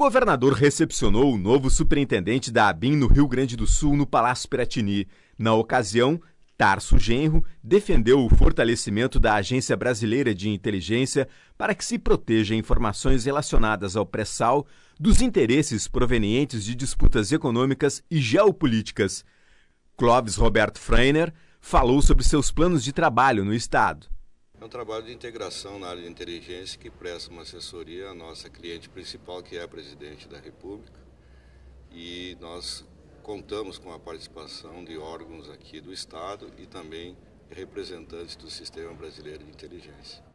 governador recepcionou o novo superintendente da ABIN no Rio Grande do Sul, no Palácio Piratini. Na ocasião, Tarso Genro defendeu o fortalecimento da Agência Brasileira de Inteligência para que se proteja informações relacionadas ao pré-sal dos interesses provenientes de disputas econômicas e geopolíticas. Clóvis Roberto Freiner falou sobre seus planos de trabalho no Estado. É um trabalho de integração na área de inteligência que presta uma assessoria à nossa cliente principal, que é a presidente da República. E nós contamos com a participação de órgãos aqui do Estado e também representantes do Sistema Brasileiro de Inteligência.